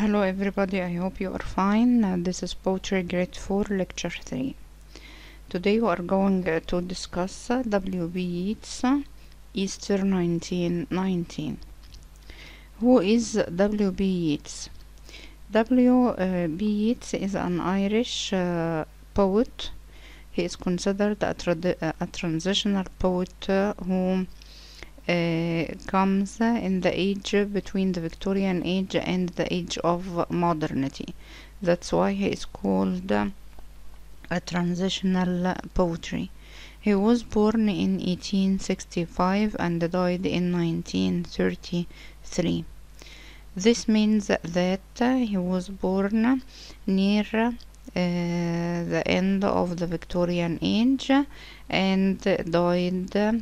Hello everybody, I hope you are fine. Uh, this is Poetry Grade 4 Lecture 3. Today we are going uh, to discuss uh, W.B. Yeats uh, Easter 1919. Who is W.B. Yeats? W.B. Yeats is an Irish uh, poet. He is considered a, uh, a transitional poet uh, who uh, comes in the age between the Victorian age and the age of modernity. That's why he is called uh, a transitional poetry. He was born in 1865 and died in 1933. This means that uh, he was born near uh, the end of the Victorian age and died uh,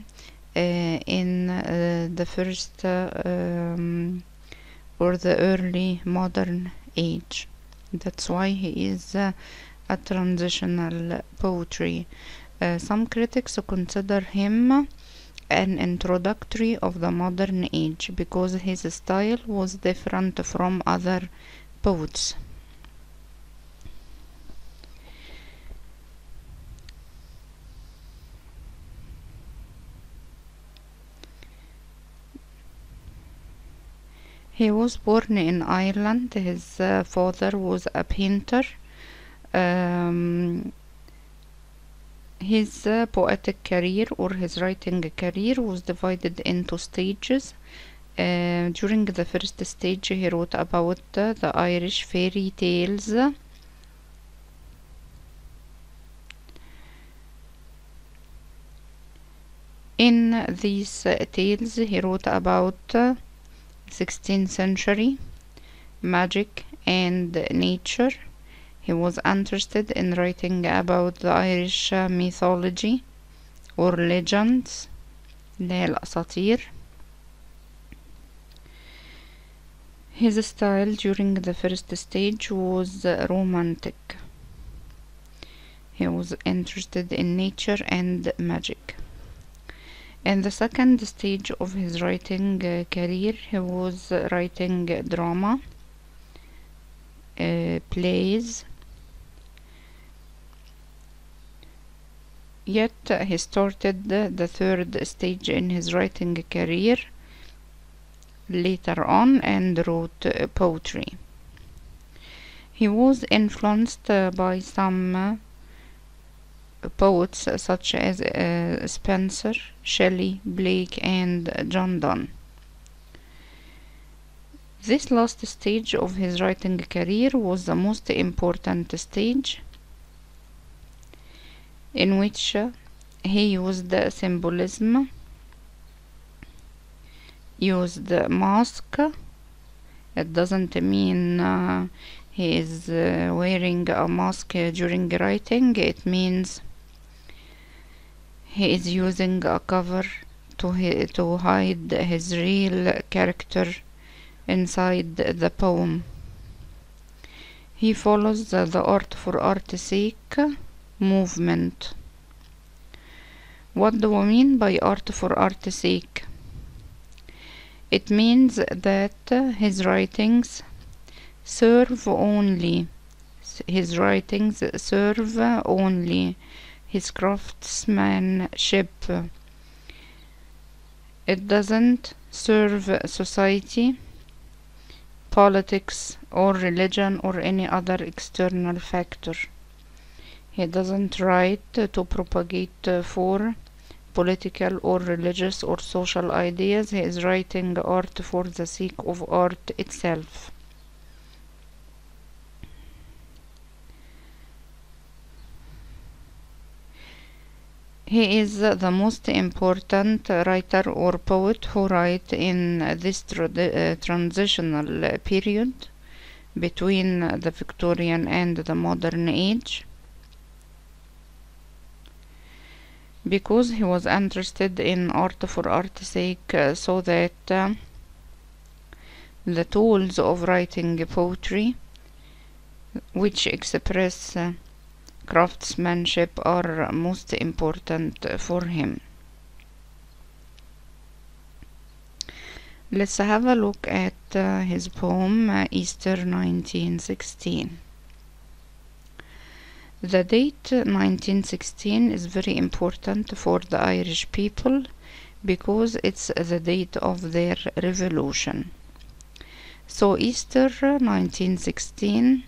in uh, the first uh, um, or the early modern age. That's why he is uh, a transitional poetry. Uh, some critics consider him an introductory of the modern age because his style was different from other poets. He was born in Ireland. His uh, father was a painter. Um, his uh, poetic career or his writing career was divided into stages. Uh, during the first stage, he wrote about uh, the Irish fairy tales. In these uh, tales, he wrote about uh, 16th century magic and nature. He was interested in writing about the Irish uh, mythology or legends اللي هي الأساطير. His style during the first stage was uh, romantic. He was interested in nature and magic. In the second stage of his writing uh, career, he was writing drama, uh, plays. Yet uh, he started the, third stage in his writing career later on and wrote poetry. He was influenced by some poets such as uh, Spencer, Shelley, Blake, and John Donne. This last stage of his writing career was the most important stage in which uh, he used symbolism, used mask. It doesn't mean uh, he is uh, wearing a mask during writing. It means he is using a cover to hi- to hide his real character inside the poem. He follows the, the art for art's sake movement. What do we mean by art for art's sake? It means that his writings serve only his writings serve only his craftsmanship. It doesn't serve society, politics, or religion, or any other external factor. He doesn't write to propagate for political or religious or social ideas. He is writing art for the sake of art itself. He is the most important writer or poet who write in this uh, transitional period between the Victorian and the modern age. Because he was interested in art for art's sake uh, so that uh, the tools of writing poetry which express uh, craftsmanship are most important for him. Let's have a look at uh, his poem uh, Easter 1916. The date 1916 is very important for the Irish people because it's the date of their revolution. So Easter 1916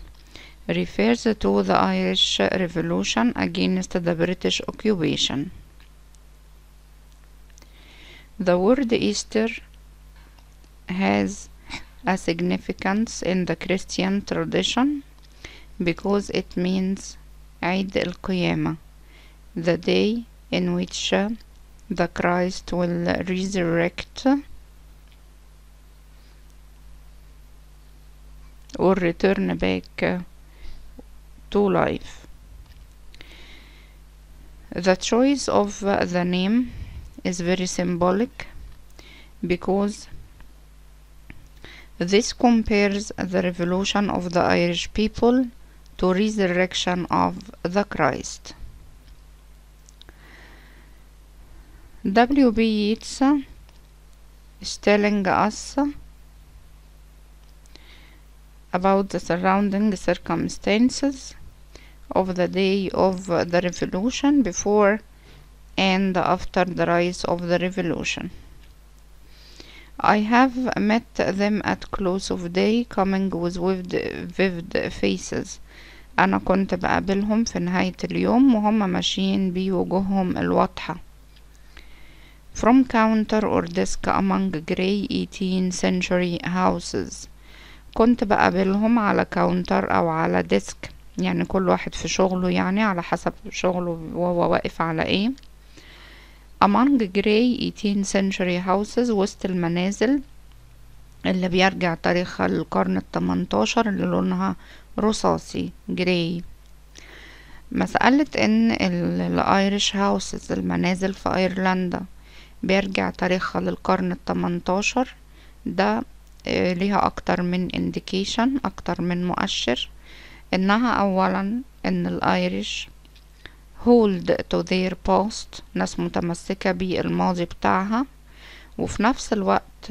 refers to the Irish revolution against the British occupation. The word Easter has a significance in the Christian tradition because it means Eid al-Qiyamah, the day in which uh, the Christ will resurrect or return back uh, to life. The choice of uh, the name is very symbolic because this compares the revolution of the Irish people to resurrection of the Christ. W.B. Yeats is telling us about the surrounding circumstances of the day of the revolution before and after the rise of the revolution. I have met them at close of day coming with vivid faces أنا كنت بقابلهم في نهاية اليوم وهم ماشيين بوجوههم الواضحة from counter or desk among grey 18th century houses كنت بقابلهم على counter أو على desk يعني كل واحد في شغله يعني على حسب شغله وهو واقف على إيه. Among grey 18th century houses وسط المنازل اللي بيرجع تاريخها للقرن التمنتاشر اللي لونها رصاصي grey مسألة إن ال Irish houses المنازل في إيرلندا بيرجع تاريخها للقرن التمنتاشر ده ليها أكتر من indication أكتر من مؤشر. إنها اولا إن ال Irish hold to their past ناس متمسكة بالماضي بتاعها. وفي نفس الوقت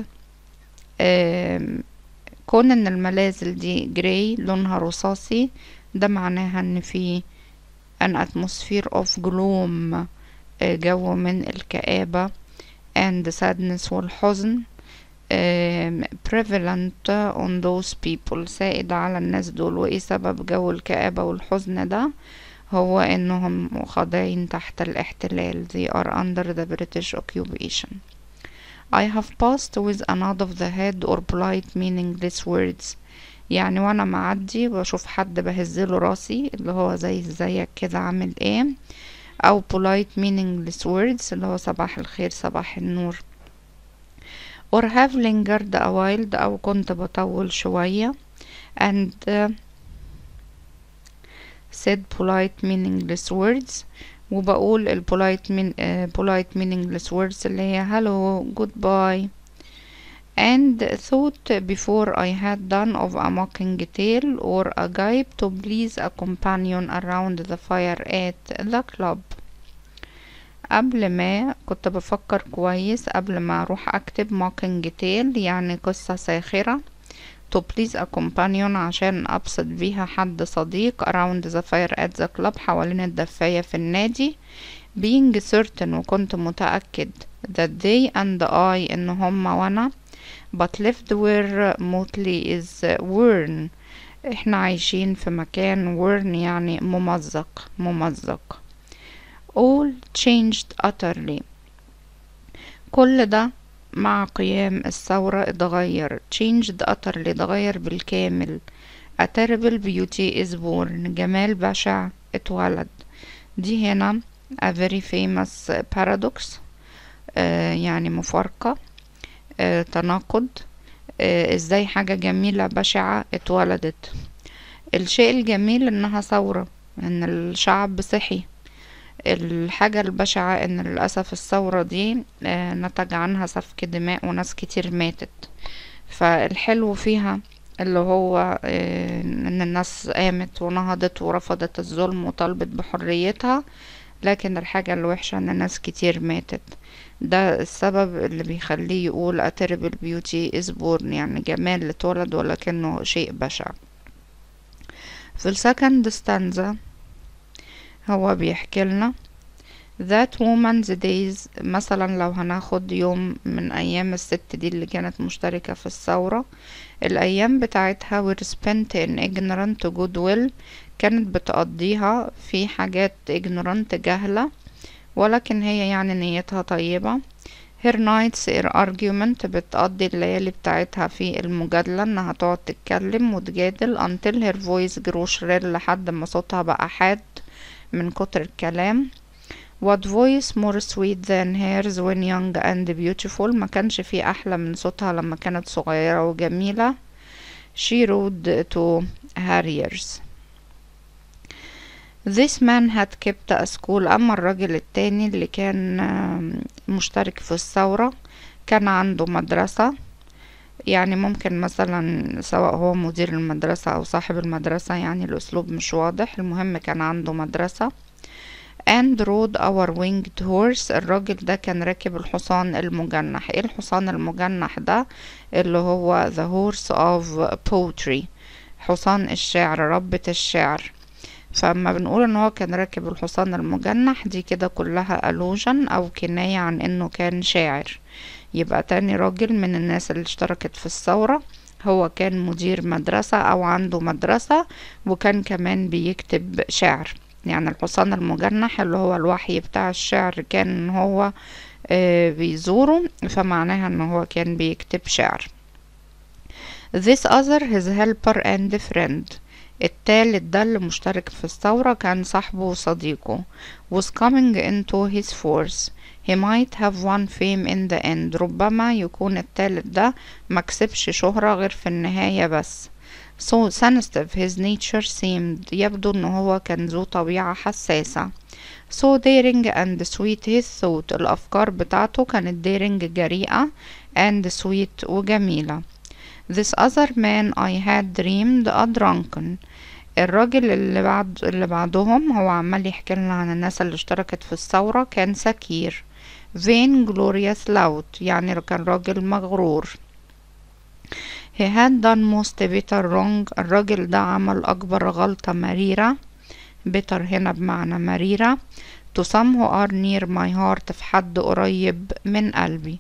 كون إن المنازل دي جراي لونها رصاصي ده معناها إن في an atmosphere of gloom جو من الكآبة and sadness والحزن. Prevalent on those people سائد على الناس دول. وإيه سبب جو الكآبة والحزن ده؟ هو إنهم خاضعين تحت الاحتلال. They are under the British occupation. I have passed with a nod of the head or polite meaningless words. يعني وأنا معدي بشوف حد بهزله راسي اللي هو زي زيك كده عامل إيه؟ أو polite meaningless words اللي هو صباح الخير صباح النور. or have lingered a while او كنت بطول شوية and uh, said polite meaningless words وبقول ال polite, mean, uh, polite meaningless words اللي هي hello goodbye and thought before I had done of a mocking tale or a gibe to please a companion around the fire at the club قبل ما كنت بفكر كويس قبل ما أروح أكتب mocking tale يعني قصة ساخرة. to please a companion عشان أبسط بيها حد صديق around the fire at the club حوالين الدفاية في النادي. Being certain وكنت متأكد that they and I إن هما وأنا. But lived where mostly is worn. إحنا عايشين في مكان worn يعني ممزق ممزق. All changed utterly. كل ده مع قيام الثورة اتغير. changed utterly اتغير بالكامل. A terrible beauty is born. جمال بشع اتولد. دي هنا a very famous paradox. آه يعني مفارقة. آه تناقض. آه إزاي حاجة جميلة بشعة اتولدت. الشيء الجميل إنها ثورة. إن الشعب صحي. الحاجة البشعة إن للأسف الثورة دي نتج عنها سفك دماء وناس كتير ماتت. فالحلو فيها اللي هو إن الناس قامت ونهضت ورفضت الظلم وطلبت بحريتها لكن الحاجة الوحشة إن ناس كتير ماتت. ده السبب اللي بيخليه يقول beauty is born يعني جمال اللي اتولد ولكنه شيء بشع. في السكند stanza هو بيحكي لنا. That woman's days مثلا لو هناخد يوم من أيام الست دي اللي كانت مشتركة في الثورة الأيام بتاعتها were spent in ignorant goodwill. كانت بتقضيها في حاجات ignorant جهلة ولكن هي يعني نيتها طيبة. Her nights are argument بتقضي الليالي بتاعتها في المجادلة إنها تقعد تتكلم وتجادل until her voice grew shrill لحد ما صوتها بقى حاد. من كتر الكلام. What voice more sweet than hers when young and beautiful? ما كانش في أحلى من صوتها لما كانت صغيرة وجميلة. She rode to Harriers This man had kept a school. أما الراجل التاني اللي كان مشترك في الثورة كان عنده مدرسة. يعني ممكن مثلا سواء هو مدير المدرسة أو صاحب المدرسة يعني الأسلوب مش واضح. المهم كان عنده مدرسة and rode our winged horse. الراجل ده كان راكب الحصان المجنح. إيه الحصان المجنح ده؟ اللي هو the horse of poetry حصان الشعر ربة الشعر. فاما بنقول إن هو كان راكب الحصان المجنح دي كده كلها allusion أو كناية عن إنه كان شاعر. يبقى تاني راجل من الناس اللي اشتركت في الثورة. هو كان مدير مدرسة أو عنده مدرسة وكان كمان بيكتب شعر. يعني الحصان المجنح اللي هو الوحي بتاع الشعر كان هو آه بيزوره فمعناها إن هو كان بيكتب شعر. This other his helper and friend. التالت ده اللي مشترك في الثورة كان صاحبه وصديقه. Was coming into his force. He might have won fame in the end. ربما يكون التالت ده مكسبش شهرة غير في النهاية بس. So sensitive. His nature seemed. يبدو إن هو كان ذو طبيعة حساسة. So daring and sweet. His thought. الأفكار بتاعته كانت daring جريئة and sweet وجميلة. This other man I had dreamed a drunken. الراجل اللي بعد اللي بعدهم هو عمال يحكي لنا عن الناس اللي اشتركت في الثورة كان سكير. Vainglorious lout. يعني كان راجل مغرور. He had done most bitter wrong. الراجل ده عمل أكبر غلطة مريرة. Bitter هنا بمعنى مريرة. To some who are near my heart في حد قريب من قلبي.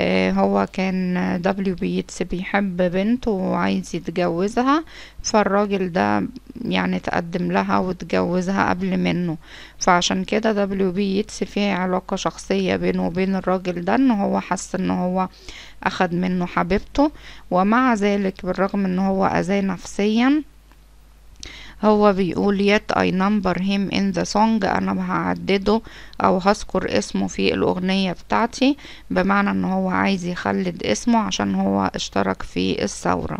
هو كان W.B. Yeats بيحب بنت وعايز يتجوزها فالراجل ده يعني تقدم لها وتجوزها قبل منه. فعشان كده W.B. Yeats فيه علاقة شخصية بينه وبين الراجل ده إن هو حس إن هو أخد منه حبيبته ومع ذلك بالرغم إن هو أذاه نفسيا هو بيقول yet I number him in the song. أنا هعدده أو هذكر اسمه في الأغنية بتاعتي. بمعنى إن هو عايز يخلد اسمه عشان هو اشترك في الثورة.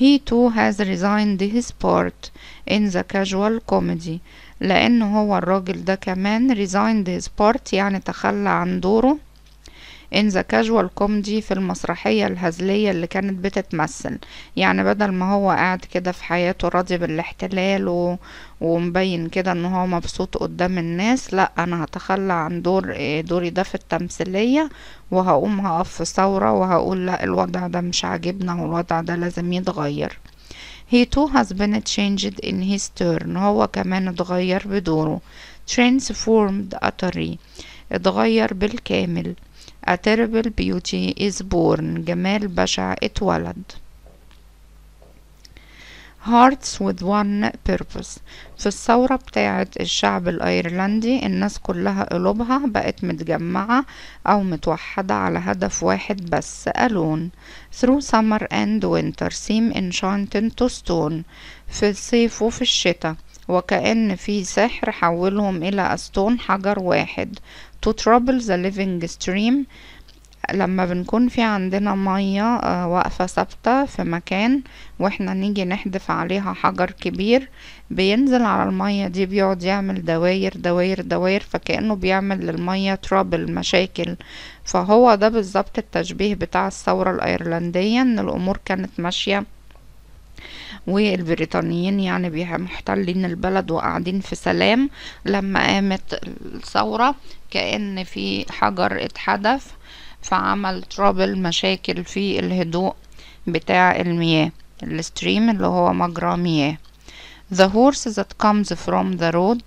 He too has resigned his part in the casual comedy. لأن هو الراجل ده كمان resigned his part يعني تخلى عن دوره. In the casual comedy في المسرحية الهزلية اللي كانت بتتمثل. يعني بدل ما هو قاعد كده في حياته راضي بالاحتلال و... ومبين كده إن هو مبسوط قدام الناس لأ أنا هتخلى عن دور دوري ده في التمثيلية وهقوم هقف في ثورة وهقول لأ الوضع ده مش عاجبنا والوضع ده لازم يتغير. He too has been changed in his turn. هو كمان اتغير بدوره. Transformed utterly. اتغير بالكامل. A terrible beauty is born جمال بشع اتولد Hearts with one purpose. في الثورة بتاعة الشعب الأيرلندي الناس كلها قلوبها بقت متجمعة أو متوحدة على هدف واحد بس ألون through summer and winter seem enchanted to stone. في الصيف وفي الشتاء. وكأن في سحر حولهم إلى a stone حجر واحد. To trouble the living stream. لما بنكون في عندنا مية واقفة ثابتة في مكان وإحنا نيجي نحدف عليها حجر كبير بينزل على المية دي بيقعد يعمل دواير دواير دواير فكأنه بيعمل للمية trouble مشاكل. فهو ده بالظبط التشبيه بتاع الثورة الأيرلندية إن الأمور كانت ماشية والبريطانيين يعني بيها محتلين البلد وقاعدين في سلام. لما قامت الثورة كأن في حجر اتحدف فعمل ترابل مشاكل في الهدوء بتاع المياه الستريم اللي هو مجرى مياه. The horse that comes from the road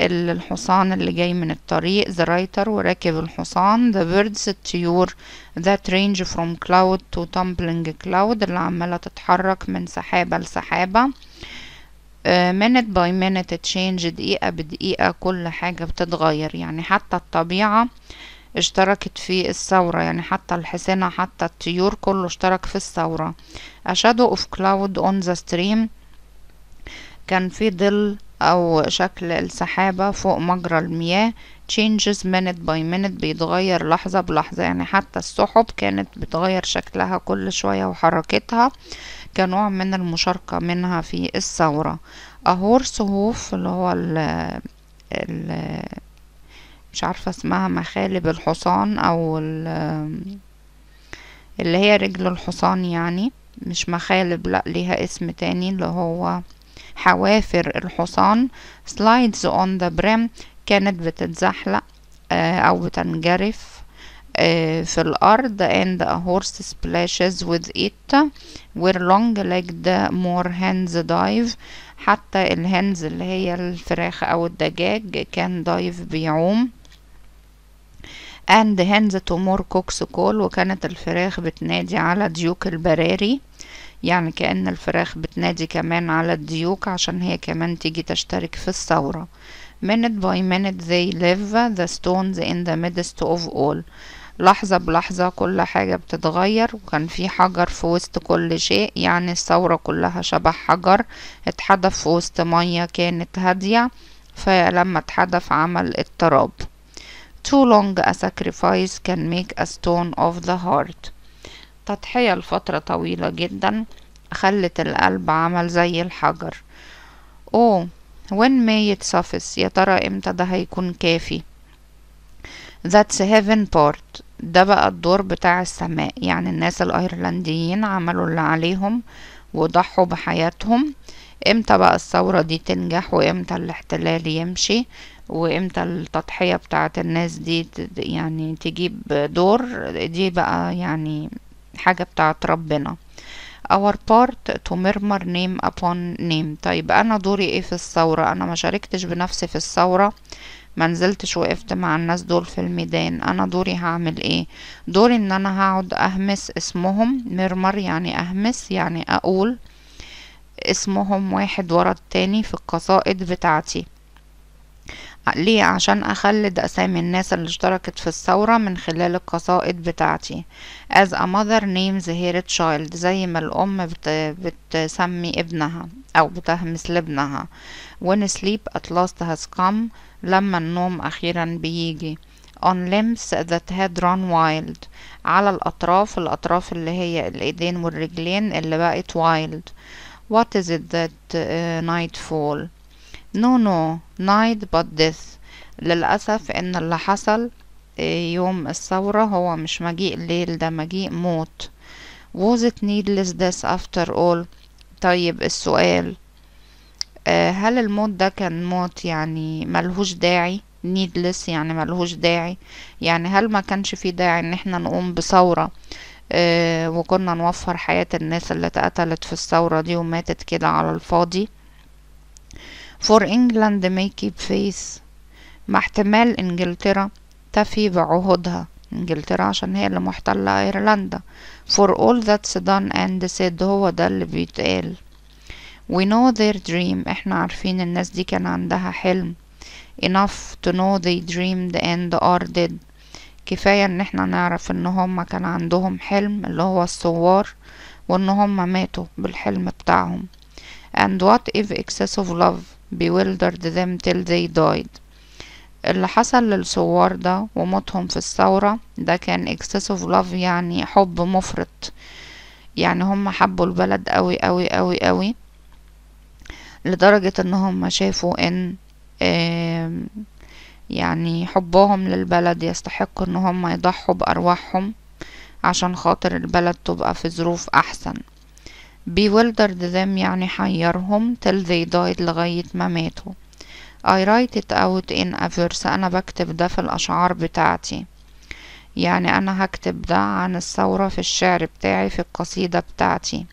الحصان اللي جاي من الطريق. The rider وراكب الحصان. The birds الطيور. That range from cloud to tumbling cloud اللي عمالة تتحرك من سحابة لسحابة. uh, minute by minute change دقيقة بدقيقة كل حاجة بتتغير. يعني حتى الطبيعة اشتركت في الثورة. يعني حتى الحسنة حتى الطيور كله اشترك في الثورة. A shadow of cloud on the stream. كان في ظل أو شكل السحابة فوق مجرى المياه. Changes minute by minute بيتغير لحظة بلحظة. يعني حتى السحب كانت بتغير شكلها كل شوية وحركتها. كنوع من المشاركة منها في الثورة. A horse hoof اللي هو ال ال مش عارفة اسمها مخالب الحصان أو اللي هي رجل الحصان يعني. مش مخالب لأ ليها اسم تاني اللي هو حوافر الحصان. Slides on the brim كانت بتتزحلق أو بتنجرف في الأرض. And a horse splashes with it. Where long legged more hens dive. حتى الهنز اللي هي الفراخ أو الدجاج كان دايف بيعوم. And hens to more cooks call. وكانت الفراخ بتنادي على ديوك البراري. يعني كأن الفراخ بتنادي كمان على الديوك عشان هي كمان تيجي تشترك في الثورة. Minute by minute they live the stones in the midst of all. لحظة بلحظة كل حاجة بتتغير وكان في حجر في وسط كل شيء يعني الثورة كلها شبه حجر اتحدف في وسط مية كانت هادية فلما اتحدف عمل اضطراب. Too long a sacrifice can make a stone of the heart. تضحية لفترة طويلة جدا خلت القلب عمل زي الحجر. when may it suffice يا ترى إمتى ده هيكون كافي؟ That's heaven part ده بقى الدور بتاع السماء. يعني الناس الأيرلنديين عملوا اللي عليهم وضحوا بحياتهم. إمتى بقى الثورة دي تنجح؟ وإمتى الاحتلال يمشي؟ وإمتى التضحية بتاعت الناس دي يعني تجيب دور؟ دي بقى يعني حاجة بتاعت ربنا. Our part to murmur name upon name. طيب أنا دوري إيه في الثورة؟ أنا ما شاركتش بنفسي في الثورة. ما نزلتش وقفت مع الناس دول في الميدان. أنا دوري هعمل إيه؟ دوري إن أنا هقعد أهمس اسمهم. مرمر يعني أهمس يعني أقول اسمهم واحد ورا التاني في القصائد بتاعتي. ليه؟ عشان اخلد اسامي الناس اللي اشتركت في الثورة من خلال القصائد بتاعتي. As a mother names her child زي ما الأم بت... بتسمي ابنها أو بتهمس لابنها. When sleep at last has come لما النوم أخيرا بيجي. On limbs that had run wild. على الأطراف الأطراف اللي هي الإيدين والرجلين اللي بقت wild. What is it that uh, night fall no no night but death. للأسف إن اللي حصل يوم الثورة هو مش مجيء الليل ده مجيء موت. Was it needless death after all طيب السؤال هل الموت ده كان موت يعني ملهوش داعي؟ needless يعني ملهوش داعي. يعني هل ما كانش في داعي إن إحنا نقوم بثورة؟ وكنا نوفر حياة الناس اللي اتقتلت في الثورة دي وماتت كده على الفاضي؟ For England may keep faith. مع احتمال إنجلترا تفي بعهودها. إنجلترا عشان هي اللي محتلة إيرلندا. For all that's done and said هو ده اللي بيتقال. We know their dream. إحنا عارفين الناس دي كان عندها حلم. Enough to know they dreamed and are dead. كفاية إن إحنا نعرف إن هما كان عندهم حلم اللي هو الثوار وإن هما ماتوا بالحلم بتاعهم. And what if excessive love bewildered them till they died اللي حصل للثوار ده وموتهم في الثورة ده كان excessive love يعني حب مفرط. يعني هم حبوا البلد قوي قوي قوي قوي لدرجة إن هم شافوا إن يعني حبهم للبلد يستحق إن هم يضحوا بأرواحهم عشان خاطر البلد تبقى في ظروف أحسن. Bewildered them يعني حيرهم till they died لغاية ما ماتوا. I write it out in a verse أنا بكتب ده في الأشعار بتاعتي. يعني أنا هكتب ده عن الثورة في الشعر بتاعي في القصيدة بتاعتي.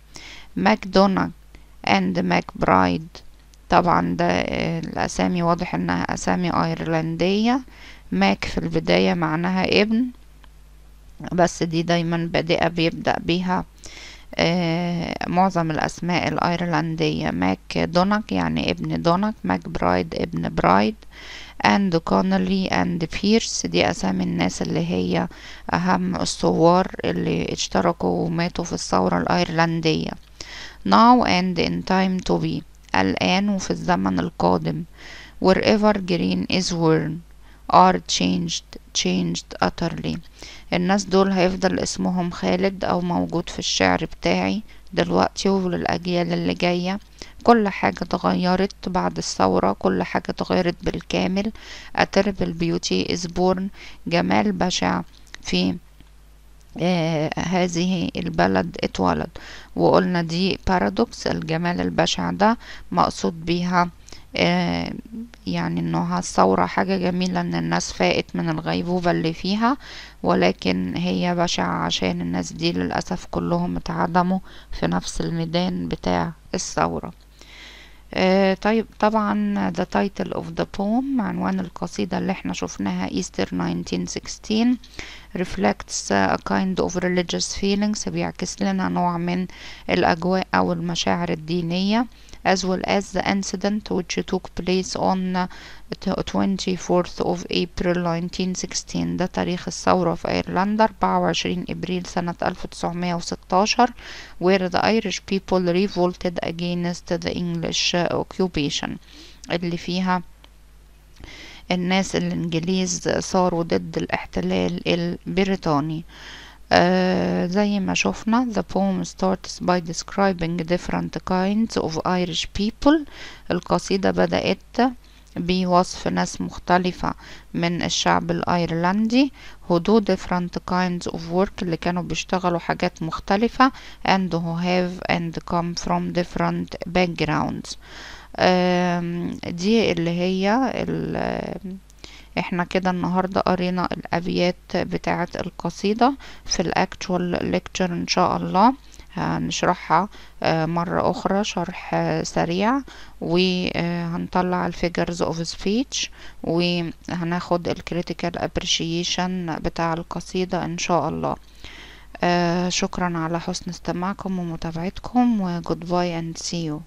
ماكدونالد and ماكبرايد طبعا ده الأسامي واضح إنها أسامي أيرلندية. Mac في البداية معناها ابن بس دي دايما بادئة بيبدأ بيها. آه معظم الأسماء الأيرلندية. MacDonagh يعني ابن Donagh MacBride ابن Bride and Connolly and Pearse. دي أسامي الناس اللي هي أهم الثوار اللي اشتركوا وماتوا في الثورة الأيرلندية. Now and in time to be. الآن وفي الزمن القادم. Wherever green is worn. Are changed changed utterly. الناس دول هيفضل اسمهم خالد أو موجود في الشعر بتاعي دلوقتي وللأجيال اللي جاية. كل حاجة اتغيرت بعد الثورة كل حاجة اتغيرت بالكامل. a terrible beauty is جمال بشع في آه هذه البلد اتولد. وقلنا دي بارادوكس الجمال البشع ده مقصود بيها. يعني انها الثورة حاجة جميلة إن الناس فاقت من الغيبوبة اللي فيها ولكن هي بشعة عشان الناس دي للأسف كلهم اتعدموا في نفس الميدان بتاع الثورة. آه طيب طبعا the title of the poem عنوان القصيدة اللي إحنا شفناها Easter 1916 reflects a kind of religious feelings بيعكس لنا نوع من الأجواء أو المشاعر الدينية. As well as the incident which took place on 24th of April 1916 ده تاريخ الثورة في أيرلندا 24 إبريل سنة 1916 where the Irish people revolted against the English occupation اللي فيها الناس الإنجليز صاروا ضد الاحتلال البريطاني آه زي ما شفنا the poem starts by describing different kinds of Irish people القصيدة بدأت بوصف ناس مختلفة من الشعب الأيرلندي who do different kinds of work اللي كانوا بيشتغلوا حاجات مختلفة and who have and come from different backgrounds دي اللي هي إحنا كده النهاردة قرينا الأبيات بتاعة القصيدة في ال actual lecture إن شاء الله. هنشرحها مرة أخرى شرح سريع وهنطلع ال figures of speech وهناخد ال critical appreciation بتاع القصيدة إن شاء الله. شكرا على حسن استماعكم ومتابعتكم و goodbye and see you.